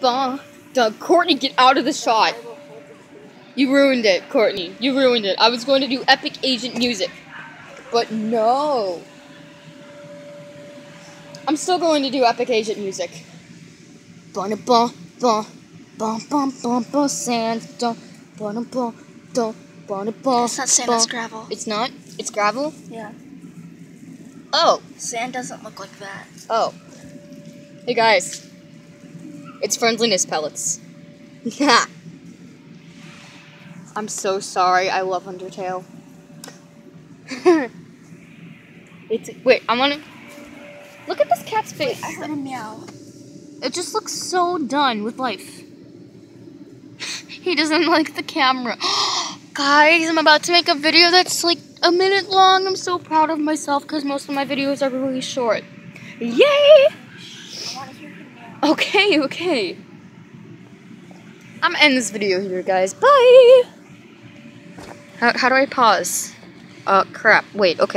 Bah. Duh, Courtney, get out of the shot. You ruined it, Courtney. You ruined it. I was going to do epic agent music. But no. I'm still going to do epic agent music. Bum bum bum bum bum bum bum sand bum bum bum bum bum bum. It's not sand, it's gravel. It's not. It's gravel. Yeah. Oh. Sand doesn't look like that. Oh. Hey guys. It's friendliness pellets. Ha. I'm so sorry. I love Undertale. it's wait. I want to look at this cat's face. I heard a meow. It just looks so done with life. he doesn't like the camera. Guys, I'm about to make a video that's like a minute long. I'm so proud of myself because most of my videos are really short. Yay! I want to hear him meow. Okay, okay. I'm gonna end this video here, guys. Bye! How, how do I pause? Uh, crap. Wait, okay.